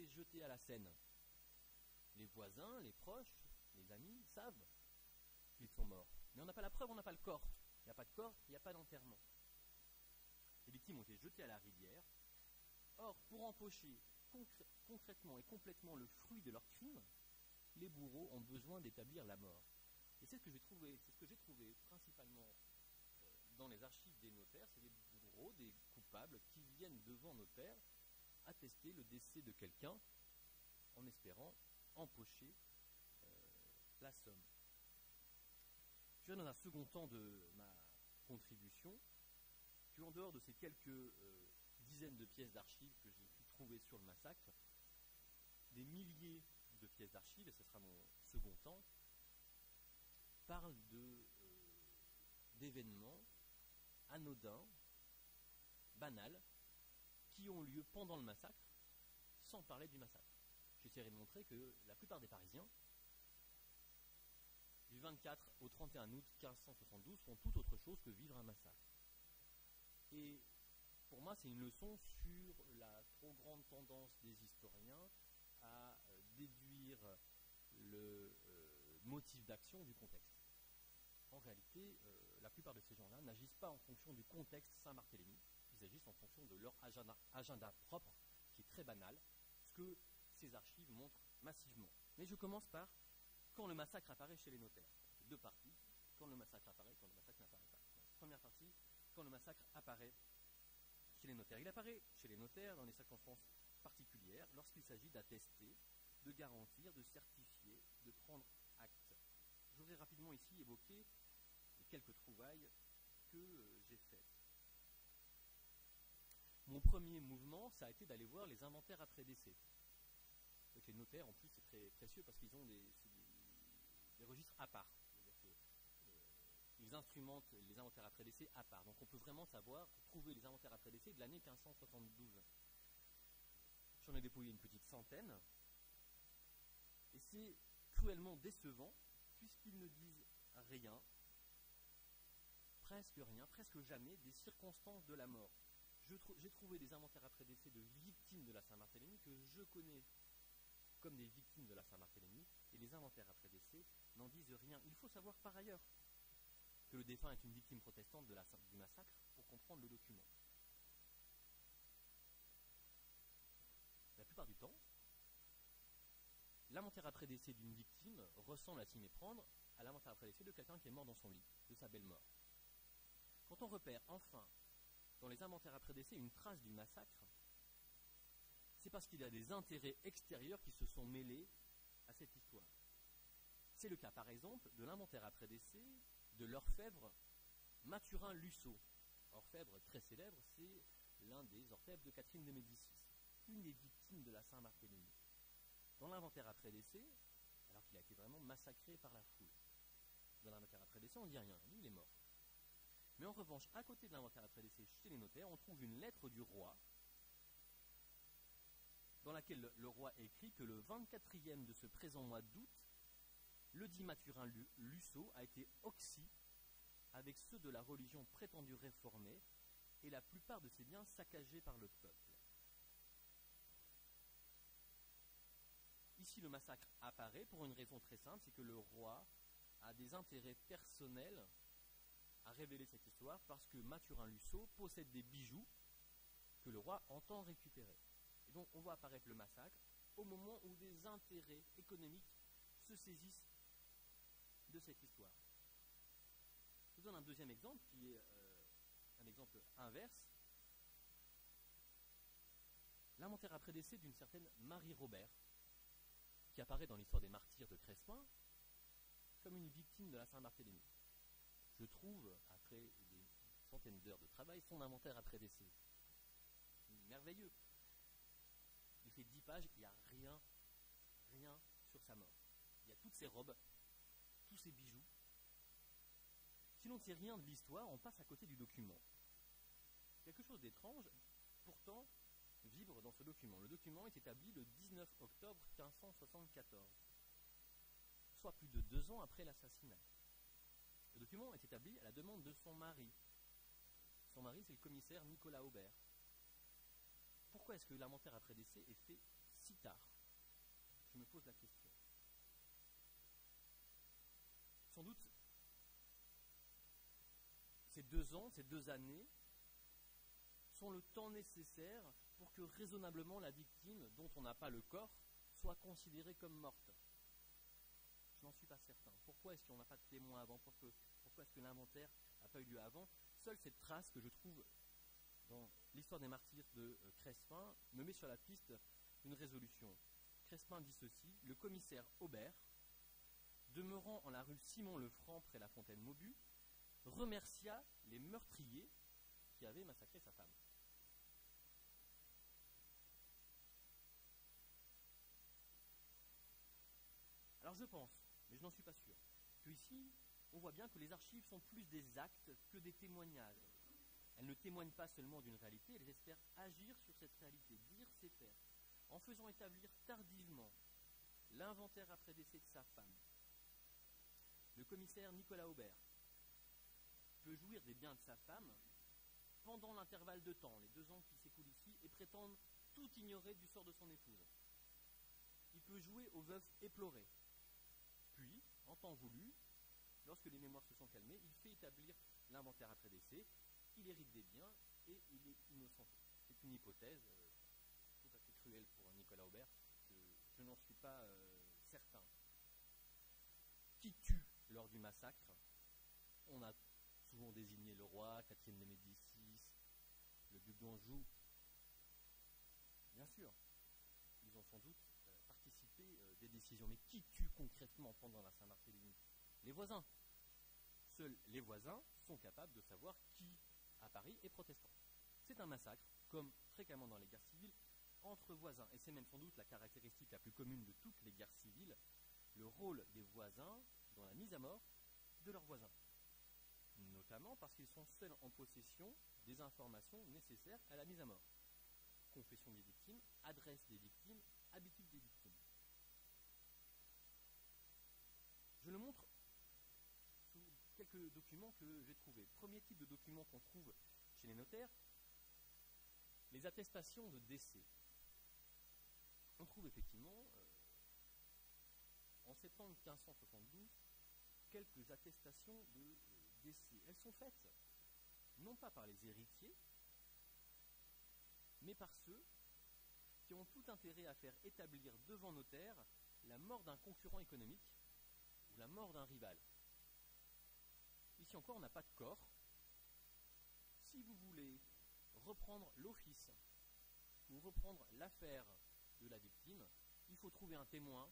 été à la Seine. Les voisins, les proches, les amis savent qu'ils sont morts. Mais on n'a pas la preuve, on n'a pas le corps. Il n'y a pas de corps, il n'y a pas d'enterrement. Les victimes ont été jetées à la rivière. Or, pour empocher concrètement et complètement le fruit de leur crime, les bourreaux ont besoin d'établir la mort. Et c'est ce que j'ai trouvé, c'est ce que j'ai trouvé principalement euh, dans les archives des notaires, c'est des bourreaux, des coupables qui viennent devant notaire attester le décès de quelqu'un en espérant empocher euh, la somme. Je vais dans un second temps de ma contribution que en dehors de ces quelques euh, dizaines de pièces d'archives que j'ai pu trouver sur le massacre, des milliers de pièces d'archives, et ce sera mon second temps, parlent euh, d'événements anodins, banals, qui ont lieu pendant le massacre, sans parler du massacre. J'essaierai de montrer que la plupart des Parisiens, du 24 au 31 août 1572, font tout autre chose que vivre un massacre. Et pour moi, c'est une leçon sur la trop grande tendance des historiens à euh, déduire le euh, motif d'action du contexte. En réalité, euh, la plupart de ces gens-là n'agissent pas en fonction du contexte Saint-Barthélemy, ils agissent en fonction de leur agenda, propre, qui est très banal, ce que ces archives montrent massivement. Mais je commence par quand le massacre apparaît chez les notaires. Deux parties, quand le massacre apparaît, quand le massacre n'apparaît pas. première partie, quand le massacre apparaît chez les notaires. Il apparaît chez les notaires dans des circonstances particulières lorsqu'il s'agit d'attester, de garantir, de certifier, de prendre acte. Je voudrais rapidement ici évoquer les quelques trouvailles que euh. Mon premier mouvement, ça a été d'aller voir les inventaires après décès. Les notaires, en plus, c'est très précieux parce qu'ils ont des, registres à part. ils instrumentent les inventaires après décès à part. Donc on peut vraiment savoir, trouver les inventaires après décès de l'année 1572. J'en ai dépouillé une petite centaine. Et c'est cruellement décevant, puisqu'ils ne disent rien, presque rien, presque jamais, des circonstances de la mort. J'ai trouvé des inventaires après décès de victimes de la Saint-Barthélemy que je connais comme des victimes de la Saint-Barthélemy, et les inventaires après décès n'en disent rien. Il faut savoir par ailleurs que le défunt est une victime protestante du massacre pour comprendre le document. La plupart du temps, l'inventaire après décès d'une victime ressemble à s'y méprendre à l'inventaire après décès de quelqu'un qui est mort dans son lit, de sa belle mort. Quand on repère enfin dans les inventaires après décès une trace du massacre, c'est parce qu'il y a des intérêts extérieurs qui se sont mêlés à cette histoire. C'est le cas, par exemple, de l'inventaire après décès de l'orfèvre Mathurin Lusso. Orfèvre très célèbre, c'est l'un des orfèvres de Catherine de Médicis, une des victimes de la Saint-Barthélemy. Dans l'inventaire après décès, alors qu'il a été vraiment massacré par la foule, dans l'inventaire après décès, on ne dit rien, lui il est mort. Mais en revanche, à côté de l'inventaire après chez les notaires, on trouve une lettre du roi dans laquelle le roi écrit que le 24e de ce présent mois d'août, le dit Mathurin Lusso a été oxy avec ceux de la religion prétendue réformée et la plupart de ses biens saccagés par le peuple. Ici, le massacre apparaît pour une raison très simple, c'est que le roi a des intérêts personnels à révéler cette histoire parce que Mathurin Lusso possède des bijoux que le roi entend récupérer. Et donc on voit apparaître le massacre au moment où des intérêts économiques se saisissent de cette histoire. Je vous donne un deuxième exemple qui est euh, un exemple inverse. L'inventaire après décès d'une certaine Marie Robert, qui apparaît dans l'histoire des martyrs de Crespin comme une victime de la Saint-Barthélemy. Je trouve, après des centaines d'heures de travail, son inventaire après décès. Merveilleux il fait 10 pages, il n'y a rien, rien sur sa mort. Il y a toutes ses robes, tous ses bijoux. Si l'on ne sait rien de l'histoire, on passe à côté du document. Quelque chose d'étrange, pourtant, vibre dans ce document. Le document est établi le 19 octobre 1574, soit plus de deux ans après l'assassinat. Le document est établi à la demande de son mari. Son mari, c'est le commissaire Nicolas Aubert pourquoi est-ce que l'inventaire après décès est fait si tard? Je me pose la question. Sans doute, ces deux ans, ces deux années, sont le temps nécessaire pour que raisonnablement la victime, dont on n'a pas le corps, soit considérée comme morte. Je n'en suis pas certain. Pourquoi est-ce qu'on n'a pas de témoin avant Pourquoi, est-ce que l'inventaire n'a pas eu lieu avant Seule cette trace que je trouve dans l'histoire des martyrs de euh, Crespin me met sur la piste d'une résolution. Crespin dit ceci Le commissaire Aubert, demeurant en la rue Simon-le-Franc près la fontaine Maubu, remercia les meurtriers qui avaient massacré sa femme. Alors je pense, je n'en suis pas sûr, ici, on voit bien que les archives sont plus des actes que des témoignages. Elles ne témoignent pas seulement d'une réalité, elles espèrent agir sur cette réalité, dire ses faits, en faisant établir tardivement l'inventaire après décès de sa femme. Le commissaire Nicolas Aubert peut jouir des biens de sa femme pendant l'intervalle de temps, les deux ans qui s'écoulent ici, et prétendre tout ignorer du sort de son épouse. Il peut jouer aux veuves éplorées. En temps voulu, lorsque les mémoires se sont calmées, il fait établir l'inventaire après décès, il hérite des biens et il est innocent. C'est une hypothèse euh, tout à fait cruelle pour Nicolas Aubert, je, n'en suis pas euh, certain. Qui tue lors du massacre? On a souvent désigné le roi, Catherine de Médicis, le duc d'Anjou. Bien sûr, ils ont sans doute décisions. Mais qui tue concrètement pendant la Saint-Barthélemy? Les voisins. Seuls les voisins sont capables de savoir qui, à Paris, est protestant. C'est un massacre, comme fréquemment dans les guerres civiles, entre voisins. Et c'est même sans doute la caractéristique la plus commune de toutes les guerres civiles, le rôle des voisins dans la mise à mort de leurs voisins notamment parce qu'ils sont seuls en possession des informations nécessaires à la mise à mort. Confession des victimes, adresse des victimes, habitude des victimes. Je le montre sous quelques documents que j'ai trouvés. Premier type de document qu'on trouve chez les notaires, les attestations de décès. On trouve effectivement, euh, en septembre 1572, quelques attestations de euh, elles sont faites non pas par les héritiers, mais par ceux qui ont tout intérêt à faire établir devant notaire la mort d'un concurrent économique la mort d'un rival. Ici encore, on n'a pas de corps. Si vous voulez reprendre l'office ou reprendre l'affaire de la victime, il faut trouver un témoin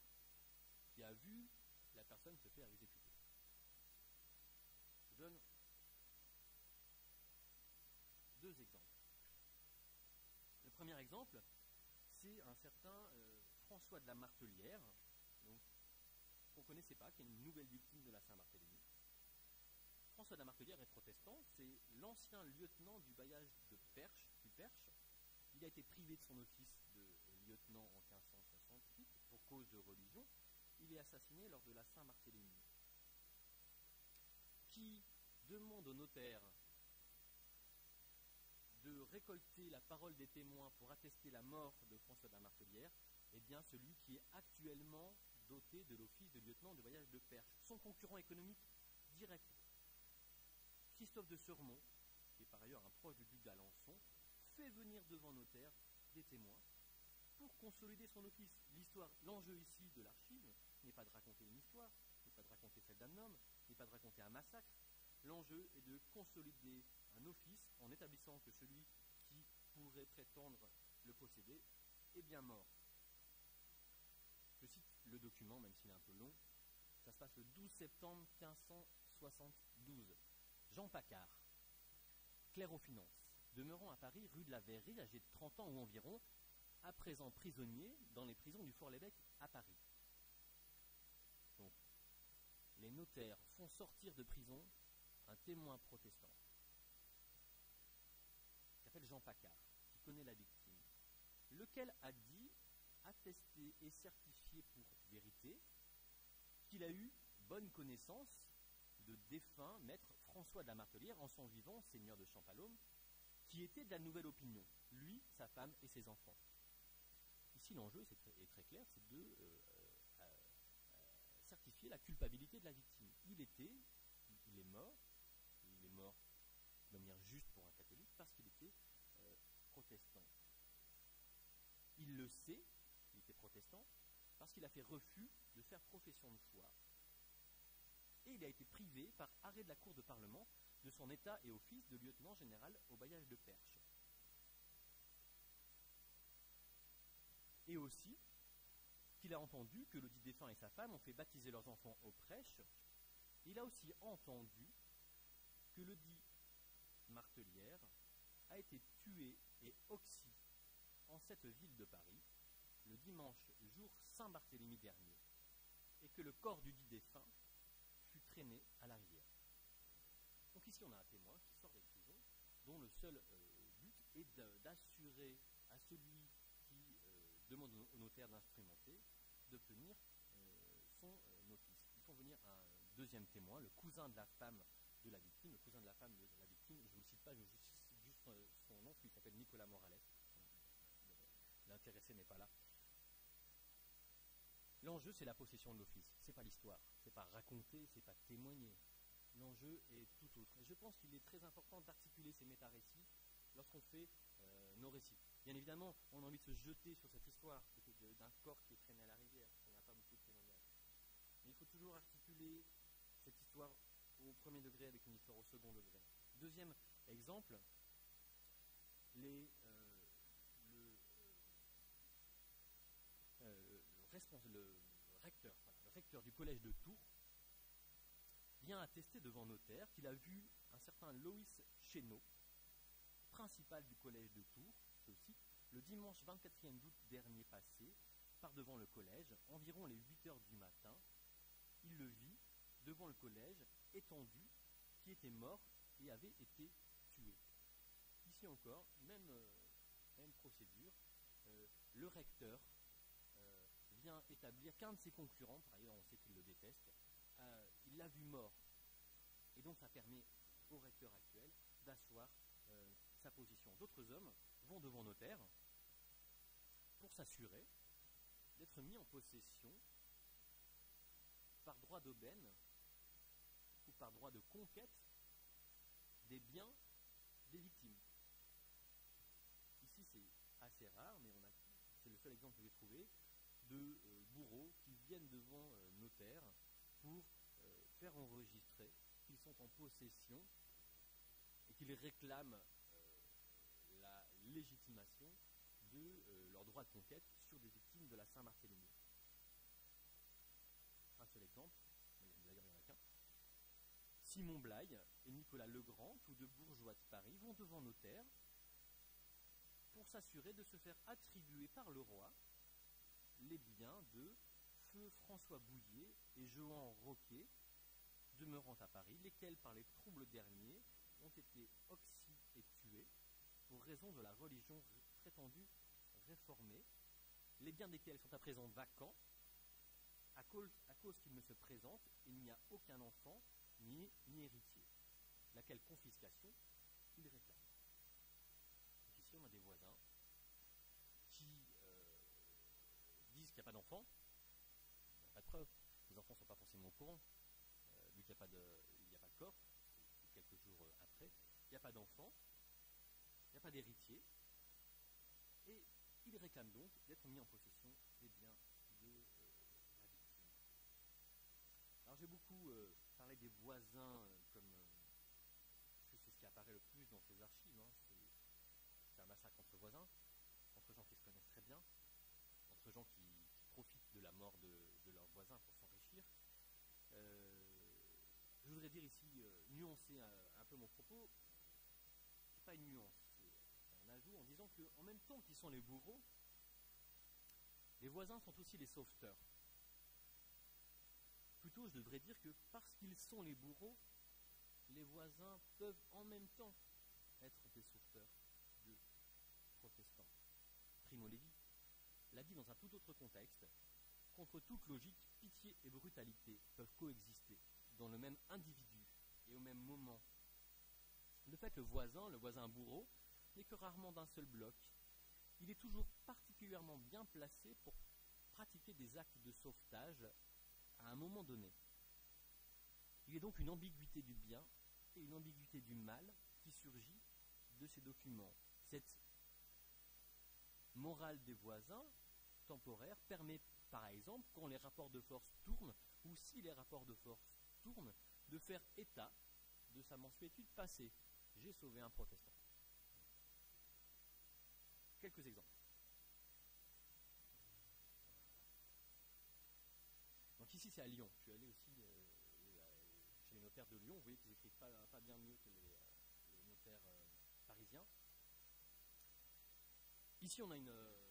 qui a vu la personne se faire exécuter donne deux exemples. Le premier exemple, c'est un certain euh, François de la Martelière, qu'on ne connaissait pas, qui est une nouvelle victime de la Saint-Barthélemy. François de la Martelière est protestant, c'est l'ancien lieutenant du bailliage de Perche, du Perche. Il a été privé de son office de lieutenant en 1568 pour cause de religion. Il est assassiné lors de la Saint-Barthélemy qui demande au notaire de récolter la parole des témoins pour attester la mort de François de la Martelière, eh bien celui qui est actuellement doté de l'office de lieutenant de voyage de Perche, son concurrent économique direct. Christophe de Surmont, qui est par ailleurs un proche du duc d'Alençon, fait venir devant notaire des témoins pour consolider son office. L'enjeu ici de l'archive n'est pas de raconter une histoire, n'est pas de raconter celle d'un homme, n'est pas de raconter un massacre. L'enjeu est de consolider un office en établissant que celui qui pourrait prétendre le posséder est bien mort. Le document, même s'il est un peu long. Ça se passe le 12 septembre 1572. Jean Paccard, clerc aux finances, demeurant à Paris, rue de la Verrerie, âgé de 30 ans ou environ, à présent prisonnier dans les prisons du Fort-l'Évêque à Paris. Donc, les notaires font sortir de prison un témoin protestant, qui s'appelle Jean Paccard, qui connaît la victime, lequel a dit, attesté et certifié pour vérité, qu'il a eu bonne connaissance de défunt maître François de la Martelière, en son vivant, seigneur de Champalôme, qui était de la nouvelle opinion, lui, sa femme et ses enfants. ici l'enjeu est très, clair, c'est de euh, euh, euh, certifier la culpabilité de la victime. Il était, il est mort, il est mort de manière juste pour un catholique parce qu'il était protestant. Il le sait, parce qu'il a fait refus de faire profession de foi. Et il a été privé, par arrêt de la Cour de Parlement, de son état et office de lieutenant général au bailliage de Perche. Et aussi qu'il a entendu que le dit défunt et sa femme ont fait baptiser leurs enfants au prêche. Il a aussi entendu que le dit martelière a été tué et oxy en cette ville de Paris le dimanche jour Saint-Barthélemy dernier et que le corps du dit défunt fut traîné à la rivière. Donc ici on a un témoin qui sort de prison dont le seul euh, but est d'assurer à celui qui euh, demande au notaire d'instrumenter d'obtenir euh, son euh, office. Ils font venir un deuxième témoin, le cousin de la femme de la victime, le cousin de la femme de la victime, je ne cite pas, je cite juste son nom, qui s'appelle Nicolas Morales. L'intéressé n'est pas là. L'enjeu, c'est la possession de l'office. C'est pas l'histoire. C'est pas raconter, c'est pas témoigner. L'enjeu est tout autre. Et je pense qu'il est très important d'articuler ces méta-récits lorsqu'on fait euh, nos récits. Bien évidemment, on a envie de se jeter sur cette histoire d'un corps qui est traîné à la rivière. On n'a pas beaucoup de témoignages. Mais il faut toujours articuler cette histoire au premier degré avec une histoire au second degré. Deuxième exemple, les, euh, le, euh, le, recteur, du collège de Tours vient attester devant notaire qu'il a vu un certain Loïs Chéneau, principal du collège de Tours, le dimanche 24e août dernier passé, par devant le collège, environ les 8 heures du matin, il le vit devant le collège, étendu, qui était mort et avait été tué. Ici encore, même, euh, même procédure, euh, le recteur vient établir qu'un de ses concurrents, par ailleurs on sait qu'il le déteste, euh, il l'a vu mort. Et donc ça permet au recteur actuel d'asseoir euh, sa position. D'autres hommes vont devant notaire pour s'assurer d'être mis en possession par droit d'aubaine ou par droit de conquête des biens des victimes. Ici, c'est assez rare, mais c'est le seul exemple que j'ai trouvé de euh, bourreaux qui viennent devant euh, notaire pour euh, faire enregistrer qu'ils sont en possession et qu'ils réclament la légitimation de leur droit de conquête sur des victimes de la Saint-Barthélemy. Un seul exemple, d'ailleurs il n'y en a qu'un. Simon Blaye et Nicolas Legrand, tous deux bourgeois de Paris, vont devant notaire pour s'assurer de se faire attribuer par le roi les biens de feu François Bouillet et Johan Roquet, demeurant à Paris, lesquels, par les troubles derniers, ont été oxy et tués pour raison de la religion prétendue réformée, les biens desquels sont à présent vacants, à cause, qu'ils ne se présentent, il n'y a aucun enfant ni héritier, laquelle confiscation il réclame. Donc ici, on a des voisins qui euh, disent qu'il n'y a pas d'enfants, il n'y a pas de preuve, les enfants ne sont pas forcément au courant, euh, vu qu'il n'y a, pas de, a pas de corps, quelques jours euh, après, il n'y a pas d'enfants, il n'y a pas d'héritier, et il réclame donc d'être mis en possession des biens de euh, la victime. Alors j'ai beaucoup parlé des voisins comme c'est ce qui apparaît le plus dans ces archives. Hein, c'est un massacre entre voisins, entre gens qui se connaissent très bien, entre gens qui, de la mort de, leurs voisins pour s'enrichir. je voudrais dire ici, nuancer un, peu mon propos, c'est pas une nuance, un ajout en disant qu'en même temps qu'ils sont les bourreaux, les voisins sont aussi les sauveteurs. Plutôt, je devrais dire que parce qu'ils sont les bourreaux, les voisins peuvent en même temps être des sauveteurs de protestants. Primo Levi l'a dit dans un tout autre contexte, contre toute logique, pitié et brutalité peuvent coexister dans le même individu et au même moment. De fait, le voisin, le voisin bourreau, n'est que rarement d'un seul bloc, il est toujours particulièrement bien placé pour pratiquer des actes de sauvetage à un moment donné. Il y a donc une ambiguïté du bien et une ambiguïté du mal qui surgit de ces documents. Cette morale des voisins temporaire permet, par exemple, quand les rapports de force tournent, ou si les rapports de force tournent, de faire état de sa mensuétude passée. J'ai sauvé un protestant. Quelques exemples. Donc ici c'est à Lyon. Je suis allé aussi euh, chez les notaires de Lyon. Vous voyez qu'ils écrivent pas, pas bien mieux que les, euh, notaires euh, parisiens. Ici on a une, euh,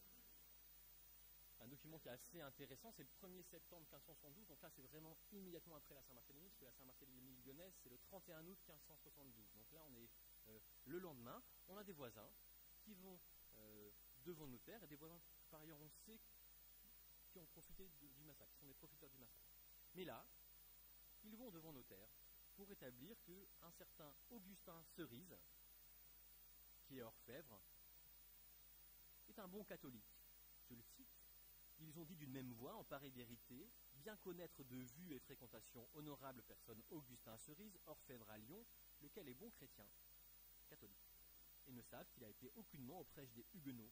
un document qui est assez intéressant. C'est le 1er septembre 1572. Donc là c'est vraiment immédiatement après la Saint-Barthélemy, parce que la Saint-Barthélemy lyonnaise c'est le 31 août 1572. Donc là on est euh, le lendemain. On a des voisins qui vont euh, devant le notaire et des voisins par ailleurs on sait qui ont profité du massacre, qui sont des profiteurs du massacre. Mais là, ils vont devant le notaire pour établir qu'un certain Augustin Cerise, qui est orfèvre, est un bon catholique. Ils ont dit d'une même voix, en pareille vérité, bien connaître de vue et fréquentation honorable personne Augustin Cerise, orfèvre à Lyon, lequel est bon chrétien, catholique, et ne savent qu'il a été aucunement au prêche des Huguenots,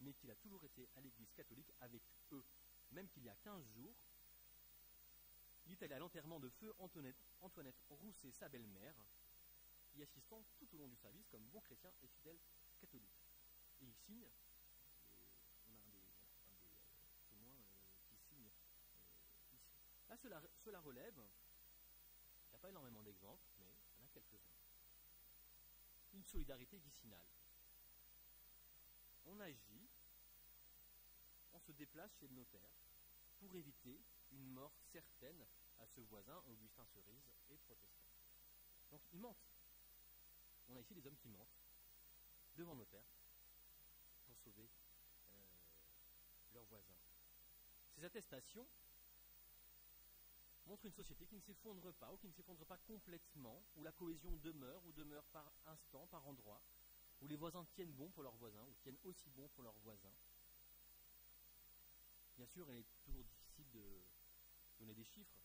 mais qu'il a toujours été à l'église catholique avec eux, même qu'il y a 15 jours, il est allé à l'enterrement de feu Antoinette, Antoinette Rousset, sa belle-mère, y assistant tout au long du service comme bon chrétien et fidèle catholique. Et il signe, et on a un des, un des, euh, témoins euh, qui signe euh, ici. Là, cela, relève, il n'y a pas énormément d'exemples, mais il y en a quelques-uns. Une solidarité vicinale. On agit, on se déplace chez le notaire pour éviter une mort certaine à ce voisin, Augustin Cerise, et protestant. Donc ils mentent. On a ici des hommes qui mentent devant le notaire pour sauver euh, leurs voisins. Ces attestations montrent une société qui ne s'effondre pas ou qui ne s'effondre pas complètement, où la cohésion demeure ou demeure par instant, par endroit, où les voisins tiennent bon pour leurs voisins ou tiennent aussi bon pour leurs voisins. Bien sûr, il est toujours difficile de donner des chiffres.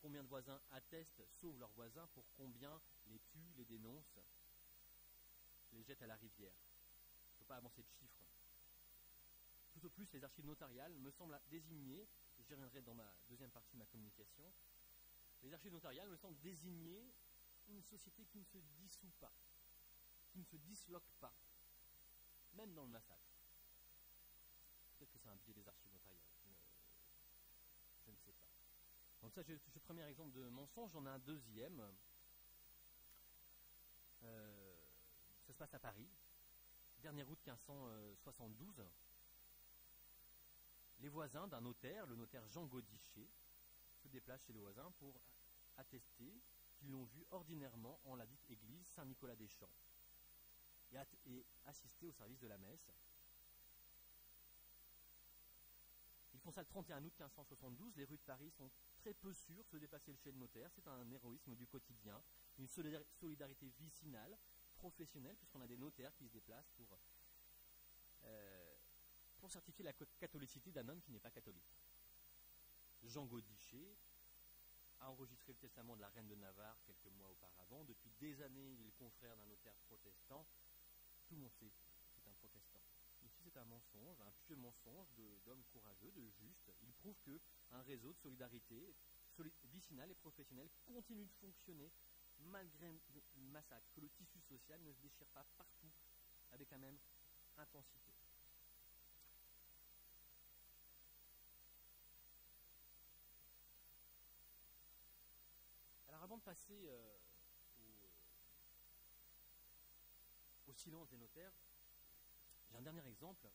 Combien de voisins attestent, sauvent leurs voisins, pour combien les tuent, les dénoncent, les jettent à la rivière Je ne peux pas avancer de chiffres. Tout au plus, les archives notariales me semblent désigner, j'y reviendrai dans ma deuxième partie de ma communication, les archives notariales me semblent désigner une société qui ne se dissout pas, qui ne se disloque pas, même dans le massacre. Peut-être que c'est un biais des archives notariales. Ne, je ne sais pas. Donc ça, j'ai ce premier exemple de mensonge. J'en ai un deuxième. Euh, ça se passe à Paris. Dernier août 1572. Les voisins d'un notaire, le notaire Jean Godichet, se déplacent chez le voisin pour attester qu'ils l'ont vu ordinairement en la dite église Saint-Nicolas-des-Champs et, et assister au service de la messe. Ils font ça le 31 août 1572. Les rues de Paris sont très peu sûres de se déplacer chez le notaire. C'est un héroïsme du quotidien, une solidari- solidarité vicinale, professionnelle, puisqu'on a des notaires qui se déplacent pour, pour certifier la catholicité d'un homme qui n'est pas catholique. Jean Godichet a enregistré le testament de la reine de Navarre quelques mois auparavant. Depuis des années, il est confrère d'un notaire protestant. Tout le monde sait que c'est un protestant. Ici, c'est un mensonge, un pieux mensonge d'hommes courageux, de justes. Il prouve qu'un réseau de solidarité soli- vicinale et professionnelle continue de fonctionner malgré le massacre, que le tissu social ne se déchire pas partout avec la même intensité. Alors avant de passer euh, au, au silence des notaires, j'ai un dernier exemple. Euh,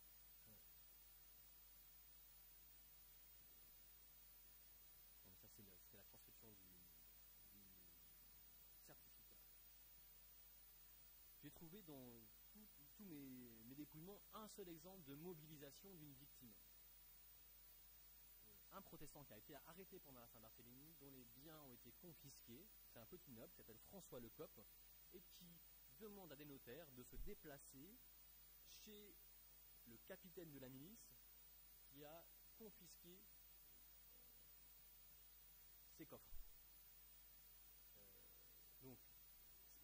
ça, c'est la transcription du, certificat. J'ai trouvé dans tous mes, mes dépouillements un seul exemple de mobilisation d'une victime. Un protestant qui a été arrêté pendant la Saint-Barthélemy, dont les biens ont été confisqués, c'est un petit noble qui s'appelle François Lecoq, et qui demande à des notaires de se déplacer chez le capitaine de la milice qui a confisqué euh, ses coffres. Euh, donc,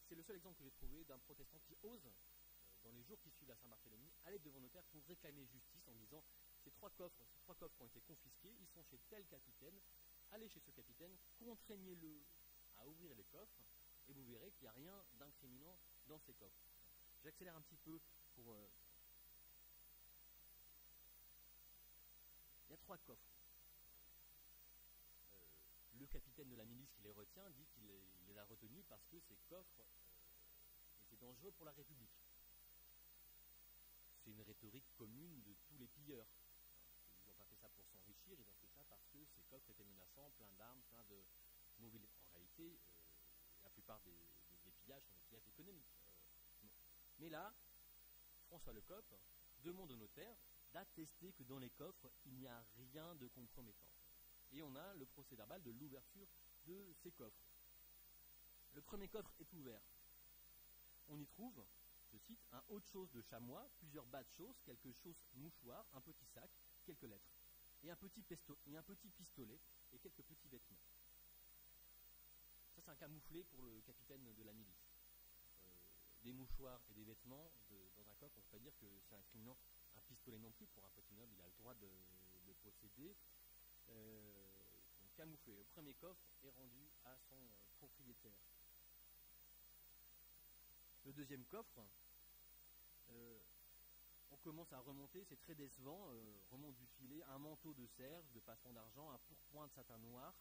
c'est le seul exemple que j'ai trouvé d'un protestant qui ose, euh, dans les jours qui suivent la Saint-Barthélemy, aller devant notaire pour réclamer justice en disant ces trois coffres, ces trois coffres ont été confisqués, ils sont chez tel capitaine, allez chez ce capitaine, contraignez-le à ouvrir les coffres, et vous verrez qu'il n'y a rien d'incriminant dans ces coffres. J'accélère un petit peu pour... Euh, il y a trois coffres. Euh, le capitaine de la milice qui les retient dit qu'il les, a retenus parce que ces coffres euh, étaient dangereux pour la République. C'est une rhétorique commune de tous les pilleurs. Ils n'ont pas fait ça s'enrichir, ils ont fait ça parce que ces coffres étaient menaçants, plein d'armes, plein de mauvais... En réalité, la plupart des, pillages sont des pillages économiques. Mais là, François Lecoq demande au notaire d'attester que dans les coffres, il n'y a rien de compromettant. Et on a le procès verbal de l'ouverture de ces coffres. Le premier coffre est ouvert. On y trouve, je cite, un haut de chose de chamois, plusieurs bas de choses, quelques choses mouchoirs, un petit sac, quelques lettres, et un petit, et un petit pistolet et quelques petits vêtements. Ça, c'est un camouflé pour le capitaine de la milice des mouchoirs et des vêtements dans un coffre, on ne peut pas dire que c'est incriminant. Un pistolet non plus, pour un petit noble, il a le droit de le posséder. Euh, camouflé. Le premier coffre est rendu à son euh, propriétaire. Le deuxième coffre, euh, commence à remonter, c'est très décevant, remonte du filet, un manteau de serge, de passement d'argent, un pourpoint de satin noir,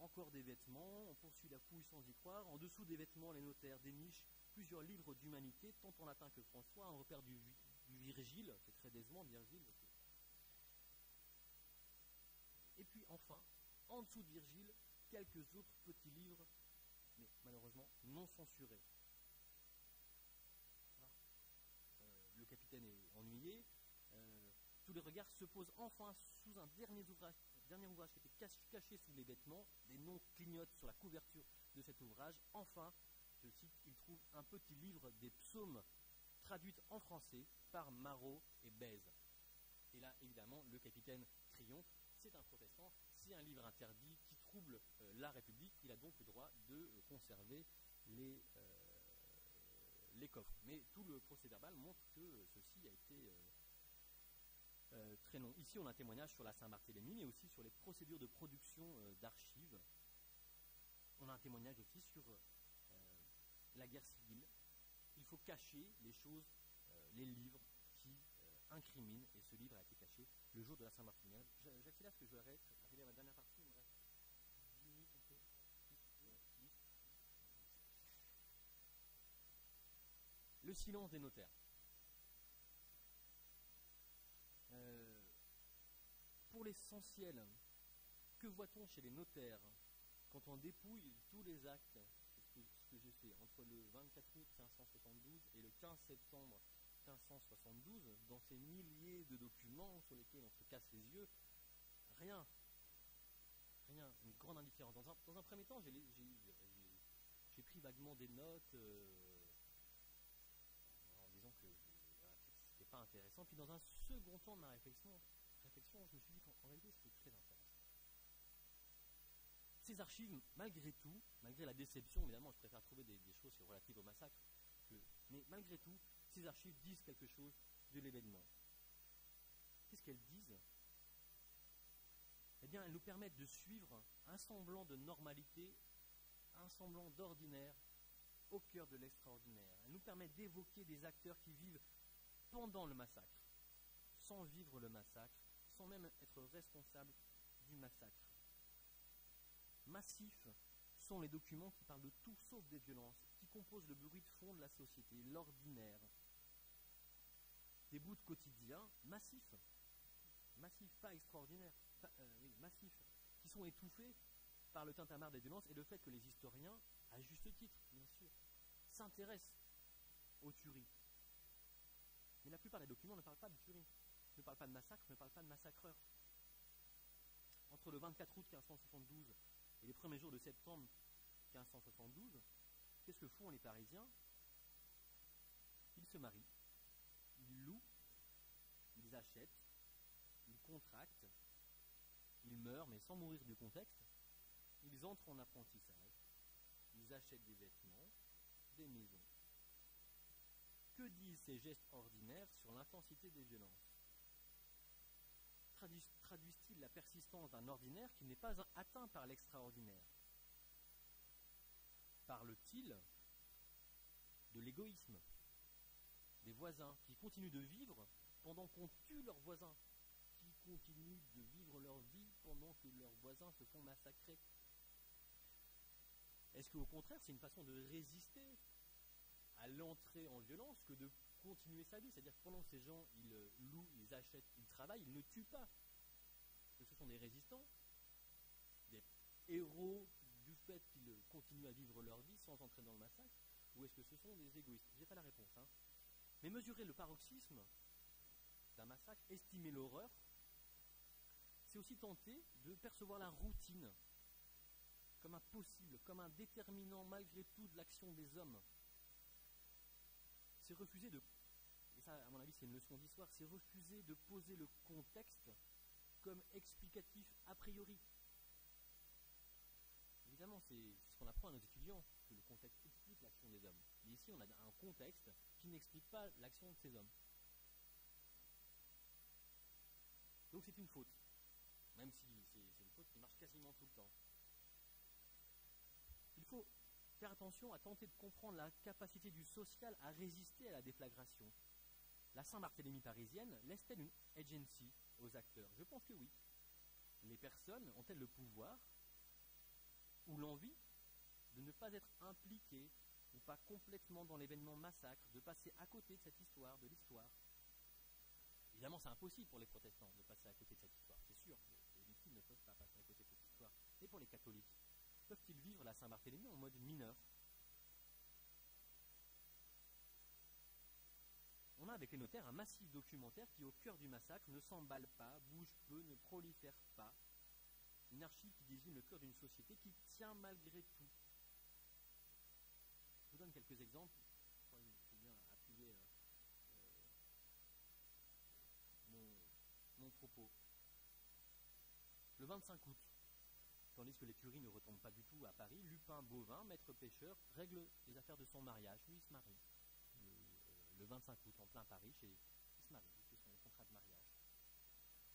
encore des vêtements, on poursuit la fouille sans y croire, en dessous des vêtements, les notaires dénichent plusieurs livres d'humanité, tant en latin que François, un repère du, Virgile, c'est très décevant, Virgile. Et puis enfin, en dessous de Virgile, quelques autres petits livres, mais malheureusement non censurés. Euh, ennuyé. Euh, tous les regards se posent enfin sous un dernier ouvrage, dernier ouvrage qui était caché sous les vêtements. Des noms clignotent sur la couverture de cet ouvrage. Enfin, je cite, il trouve un petit livre des psaumes traduites en français par Marot et Bèze. Et là, évidemment, le capitaine triomphe. C'est un protestant, c'est un livre interdit qui trouble euh, la République. Il a donc le droit de euh, conserver les, coffres. Mais tout le procès verbal montre que ceci a été très long. Ici, on a un témoignage sur la Saint-Barthélemy, mais aussi sur les procédures de production d'archives. On a un témoignage aussi sur la guerre civile. Il faut cacher les choses, euh, les livres qui euh, incriminent, et ce livre a été caché le jour de la Saint-Barthélemy. J'accélère parce que je vais arriver à ma dernière partie, il me reste 10 minutes un peu. Le silence des notaires. Euh, pour l'essentiel, que voit-on chez les notaires quand on dépouille tous les actes que j'ai fait entre le 24 août 1572 et le 15 septembre 1572, dans ces milliers de documents sur lesquels on se casse les yeux, rien. Rien. Une grande indifférence. Dans un, premier temps, j'ai pris vaguement des notes euh, en disant que c'était pas intéressant. Puis dans un second temps de ma réflexion, je me suis dit qu'en réalité c'était très intéressant ces archives, malgré tout, malgré la déception, évidemment, je préfère trouver des, choses relatives au massacre, mais malgré tout, ces archives disent quelque chose de l'événement. Qu'est-ce qu'elles disent? Eh bien, elles nous permettent de suivre un semblant de normalité, un semblant d'ordinaire au cœur de l'extraordinaire. Elles nous permettent d'évoquer des acteurs qui vivent pendant le massacre, sans vivre le massacre, sans même être responsables du massacre massifs sont les documents qui parlent de tout sauf des violences, qui composent le bruit de fond de la société, l'ordinaire. Des bouts de quotidien massifs, massifs, pas extraordinaires, euh, massifs, qui sont étouffés par le tintamarre des violences et le fait que les historiens, à juste titre, bien sûr, s'intéressent aux tueries. Mais la plupart des documents ne parlent pas de tueries, ne parlent pas de massacres, ne parlent pas de massacreurs. Entre le 24 août 1572 et les premiers jours de septembre 1572, qu'est-ce que font les Parisiens? Ils se marient, ils louent achètent, ils contractent, ils meurent, mais sans mourir de contexte. Ils entrent en apprentissage, ils achètent des vêtements, des maisons. Que disent ces gestes ordinaires sur l'intensité des violences? Traduisent-ils la persistance d'un ordinaire qui n'est pas atteint par l'extraordinaire? Parle-t-il de l'égoïsme? Des voisins qui continuent de vivre pendant qu'on tue leurs voisins, qui continuent de vivre leur vie pendant que leurs voisins se font massacrer? Est-ce qu'au contraire, c'est une façon de résister? À l'entrée en violence que de continuer sa vie C'est-à-dire que pendant que ces gens, ils louent, ils achètent, ils travaillent, ils ne tuent pas. Que ce sont des résistants, des héros du fait qu'ils continuent à vivre leur vie sans entrer dans le massacre, ou est-ce que ce sont des égoïstes? J'ai pas la réponse. Hein. Mais mesurer le paroxysme d'un massacre, estimer l'horreur, c'est aussi tenter de percevoir la routine comme un possible, comme un déterminant malgré tout de l'action des hommes. C'est refuser de, et ça à mon avis c'est une leçon d'histoire, c'est refuser de poser le contexte comme explicatif a priori. Évidemment, c'est ce qu'on apprend à nos étudiants, que le contexte explique l'action des hommes. Mais ici, on a un contexte qui n'explique pas l'action de ces hommes. Donc c'est une faute, même si c'est une faute qui marche quasiment tout le temps. Il faut faire attention à tenter de comprendre la capacité du social à résister à la déflagration. La Saint-Barthélemy parisienne laisse-t-elle une agency aux acteurs? Je pense que oui. Les personnes ont-elles le pouvoir ou l'envie de ne pas être impliquées ou pas complètement dans l'événement massacre, de passer à côté de cette histoire, de l'histoire? Évidemment, c'est impossible pour les protestants de passer à côté de cette histoire, c'est sûr. Les victimes ne peuvent pas passer à côté de cette histoire. Et pour les catholiques, peuvent-ils vivre la Saint-Barthélemy en mode mineur? On a avec les notaires un massif documentaire qui, au cœur du massacre, ne s'emballe pas, bouge peu, ne prolifère pas. Une archive qui désigne le cœur d'une société qui tient malgré tout vous donne quelques exemples. Il faut bien appuyer euh, euh, mon, propos. Le 25 août, tandis que l'écurie ne retombe pas du tout à Paris, Lupin Bovin, maître pêcheur, règle les affaires de son mariage. Oui, il se marie. Le, 25 euh, août, en plein Paris, chez, il se marie, fait son contrat de mariage.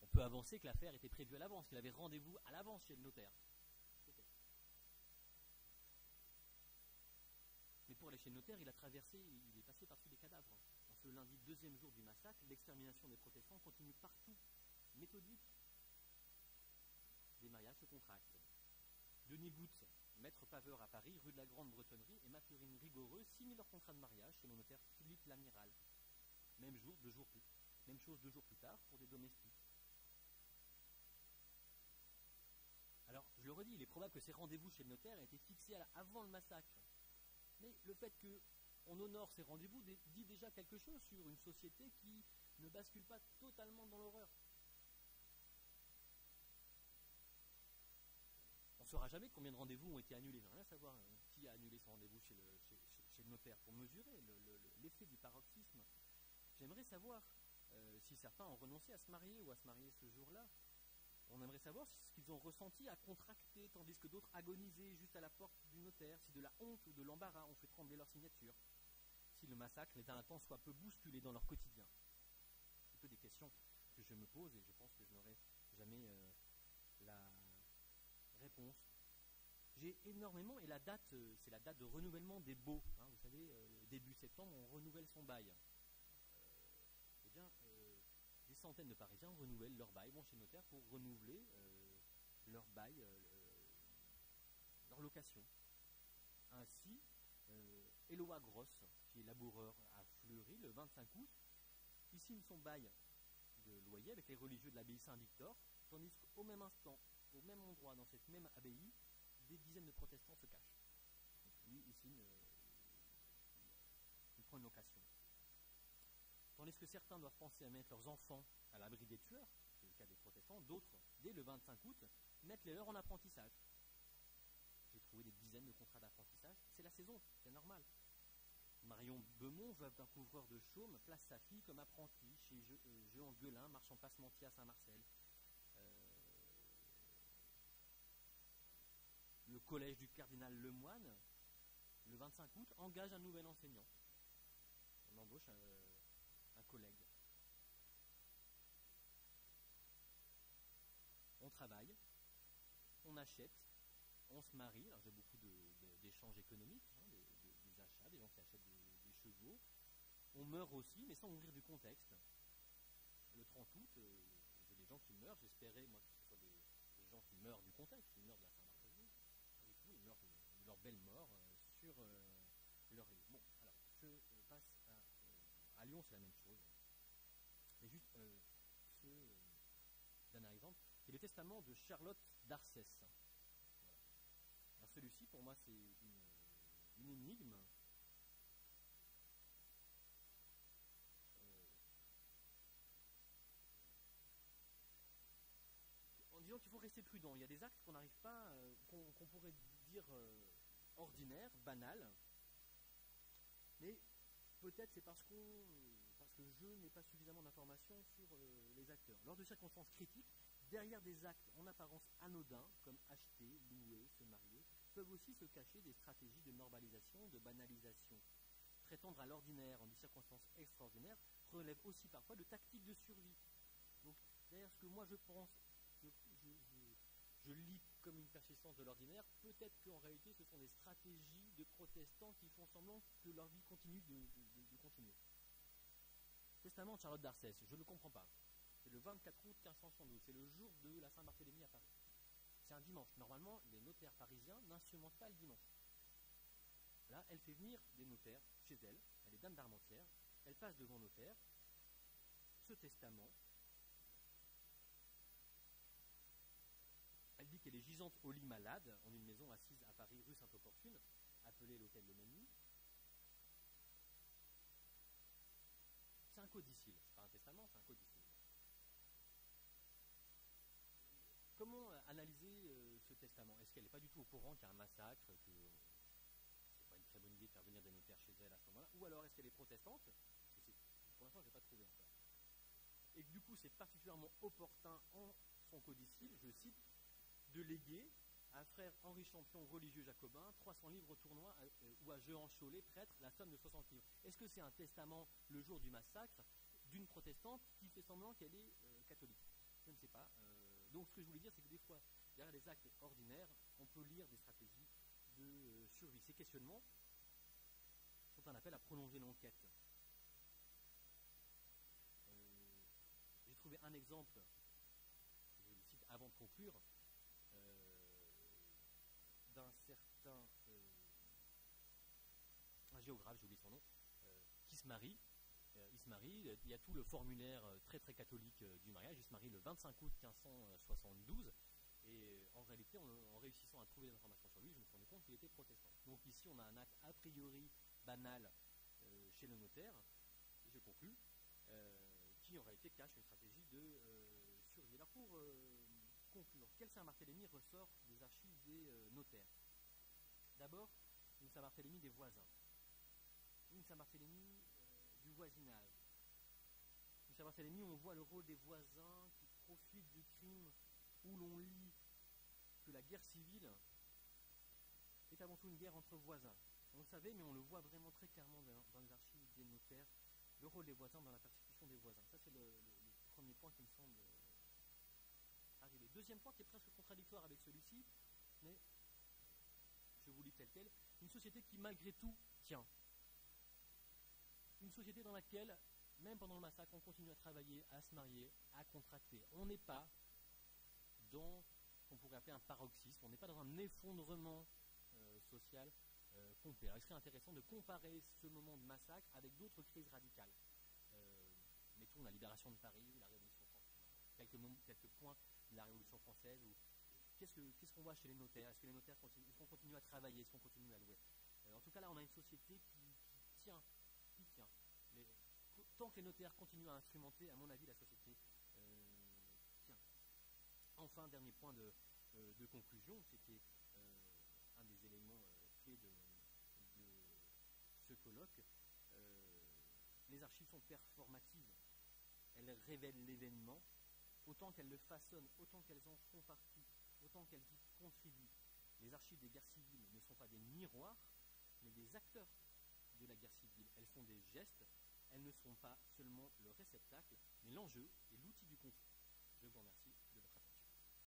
On peut avancer que l'affaire était prévue à l'avance, qu'il avait rendez-vous à l'avance chez le notaire. pour aller chez le notaire, il a traversé, il est passé par-dessus les cadavres. En ce lundi, deuxième jour du massacre, l'extermination des protestants continue partout, méthodique. Les mariages se contractent. Denis Goutte, maître paveur à Paris, rue de la Grande Bretonnerie, et Mathurine Rigoureux signent leur contrat de mariage chez le notaire Philippe Lamiral. Même jour, deux jours plus. Même chose deux jours plus tard pour des domestiques. Alors, je le redis, il est probable que ces rendez-vous chez le notaire aient été fixés avant le massacre. Mais le fait qu'on honore ces rendez-vous dit déjà quelque chose sur une société qui ne bascule pas totalement dans l'horreur. Ne saura jamais combien de rendez-vous ont été annulés. J'aimerais savoir euh, qui a annulé son rendez-vous chez le, notaire pour mesurer l'effet du paroxysme. J'aimerais savoir euh, si certains ont renoncé à se marier ou à se marier ce jour-là. On aimerait savoir ce qu'ils ont ressenti à contracter, tandis que d'autres agonisaient juste à la porte du notaire, si de la honte ou de l'embarras ont fait trembler leur signature, si le massacre les a un temps soit peu bousculés dans leur quotidien. C'est peu des questions que je me pose et je pense que je n'aurai jamais euh, J'ai énormément, et la date, euh, c'est la date de renouvellement des baux. Hein, vous savez, euh, début septembre, on renouvelle son bail. eh bien, centaines de Parisiens renouvellent leur bail, vont chez notaire pour renouveler euh, leur bail, euh, leur location. Ainsi, euh, Eloa Gross, qui est laboureur à Fleury, le 25 août, il signe son bail de loyer avec les religieux de l'abbaye Saint-Victor, tandis qu'au même instant, au même endroit, dans cette même abbaye, des dizaines de protestants se cachent. lui, il signe, il prend une location. Tandis que certains doivent penser à mettre leurs enfants à l'abri des tueurs, c'est le cas des protestants, d'autres, dès le 25 août, mettent les leurs en apprentissage. J'ai trouvé des dizaines de contrats d'apprentissage, c'est la saison, c'est normal. Marion Beaumont, veuve d'un couvreur de chaume, place sa fille comme apprentie chez en Guelin marche en passe-mentier à Saint-Marcel. Le collège du cardinal Lemoine, le 25 août, engage un nouvel enseignant. On embauche un, collègue. On travaille, on achète, on se marie. Alors j'ai beaucoup d'échanges économiques, hein, des, achats, des gens qui achètent des, chevaux. On meurt aussi, mais sans ouvrir du contexte. Le 30 août, euh, j'ai des gens qui meurent. J'espérais, moi, que ce soit des, gens qui meurent du contexte, qui meurent de la mort euh, sur euh, leur île. Bon, alors, je passe à, à Lyon, c'est la même chose. Mais juste ce dernier exemple, c'est le testament de Charlotte d'Arcès. Alors celui-ci, pour moi, c'est une, énigme. Euh, en disant qu'il faut rester prudent. Il y a des actes qu'on n'arrive pas, euh, qu'on qu pourrait dire euh, ordinaires, banals, mais peut-être c'est parce qu'on parce que je n'ai pas suffisamment d'informations sur les acteurs. Lors de circonstances critiques, derrière des actes en apparence anodins, comme acheter, louer, se marier, peuvent aussi se cacher des stratégies de normalisation, de banalisation. Prétendre à l'ordinaire en des circonstances extraordinaires relève aussi parfois de tactiques de survie. Donc, derrière ce que moi je pense, je lis comme une persistance de l'ordinaire, peut-être qu'en réalité ce sont des stratégies de protestants qui font semblant que leur vie continue de, de continuer. Testament de Charlotte d'Arcès, je ne comprends pas. C'est le 24 août 1572, c'est le jour de la Saint-Barthélemy à Paris. C'est un dimanche. Normalement, les notaires parisiens n'instrumentent pas le dimanche. Là, elle fait venir des notaires chez elle, elle est dame d'Armentières, elle passe devant notaire, ce testament, gisante au lit malade, en une maison assise à Paris, rue Sainte-Opportune, appelée l'hôtel de Mamie. C'est un codicile, c'est pas un testament, c'est un codicile. Comment analyser euh, ce testament? Est-ce qu'elle n'est pas du tout au courant qu'il y a un massacre, que c'est pas une très bonne idée de faire venir des notaires chez elle à ce moment-là? Ou alors est-ce qu'elle est protestante? Pour l'instant, je n'ai pas trouvé encore. Et du coup, c'est particulièrement opportun en son codicile, je cite, de léguer à frère Henri Champion, religieux jacobin, 300 livres au tournoi euh, ou à Jehan Cholet, prêtre, la somme de 60 livres. Est-ce que c'est un testament le jour du massacre d'une protestante qui fait semblant qu'elle est euh, catholique? Je ne sais pas. Euh, donc ce que je voulais dire, c'est que des fois, derrière les actes ordinaires, on peut lire des stratégies de euh, survie. Ces questionnements sont un appel à prolonger l'enquête. J'ai trouvé un exemple, je le cite avant de conclure, euh, d'un certain géographe, j'ai oublié son nom, qui se marie il se marie, il y a tout le formulaire très très catholique du mariage, il se marie le 25 août 1572, et en réalité, en, réussissant à trouver des informations sur lui, je me suis rendu compte qu'il était protestant. Donc ici, on a un acte a priori banal euh, chez le notaire, et je conclus, euh, qui en réalité cache une stratégie de euh, survie. Alors pour conclure, quel Saint-Barthélemy ressort des archives des notaires? D'abord, une Saint-Barthélemy des voisins, Saint-Barthélemy du voisinage. Une Saint-Barthélemy, on voit le rôle des voisins qui profitent du crime, où l'on lit que la guerre civile est avant tout une guerre entre voisins. On le savait, mais on le voit vraiment très clairement dans, dans les archives des notaires, le rôle des voisins dans la persécution des voisins. Ça, c'est le, le, le, premier point qui me semble arriver. Deuxième point qui est presque contradictoire avec celui-ci, mais je vous lis tel quel, une société qui malgré tout tient une société dans laquelle, même pendant le massacre, on continue à travailler, à se marier, à contracter. On n'est pas dans ce qu'on pourrait appeler un paroxysme, on n'est pas dans un effondrement euh, social euh, complet. Alors, il serait intéressant de comparer ce moment de massacre avec d'autres crises radicales. Euh, mettons la libération de Paris, la Révolution française, quelques, points de la Révolution française. Qu'est-ce qu'on qu qu voit chez les notaires? Est-ce que les notaires continuent, qu'on continue à travailler? Est-ce qu'on continue à louer? En tout cas, là, on a une société qui tient tant que les notaires continuent à instrumenter, à mon avis, la société euh, tient. Enfin, dernier point de, euh, conclusion, c'était euh, un des éléments euh, clés de, de, ce colloque. les archives sont performatives. Elles révèlent l'événement, autant qu'elles le façonnent, autant qu'elles en font partie, autant qu'elles y contribuent. Les archives des guerres civiles ne sont pas des miroirs, mais des acteurs de la guerre civile. Elles sont des gestes, elles ne seront pas seulement le réceptacle, mais l'enjeu et l'outil du conflit. Je vous remercie.